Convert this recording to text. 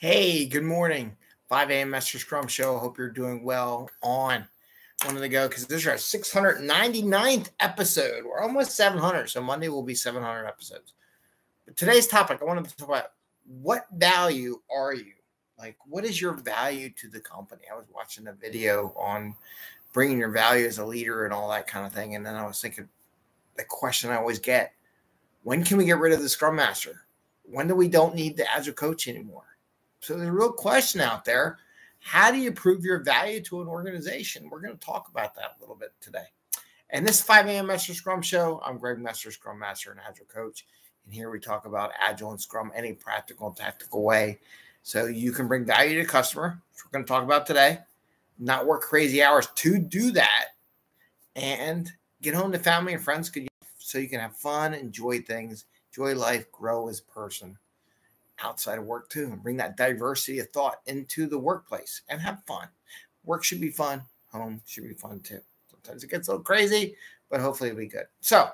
Hey, good morning. 5 a.m. Mester Scrum Show. Hope you're doing well on one of the go because this is our 699th episode. We're almost 700. So Monday will be 700 episodes. But today's topic, I wanted to talk about what value are you? Like, what is your value to the company? I was watching a video on bringing your value as a leader and all that kind of thing. And then I was thinking, the question I always get when can we get rid of the Scrum Master? When do we don't need the Agile coach anymore? So there's a real question out there. How do you prove your value to an organization? We're going to talk about that a little bit today. And this 5 a.m. Mester Scrum show, I'm Greg Mester, Scrum Master and Agile Coach. And here we talk about Agile and Scrum any practical and tactical way. So you can bring value to customer, which we're going to talk about today, not work crazy hours to do that, and get home to family and friends so you can have fun, enjoy things, enjoy life, grow as a person outside of work too and bring that diversity of thought into the workplace and have fun. Work should be fun, home should be fun too. Sometimes it gets a little crazy, but hopefully it'll be good. So,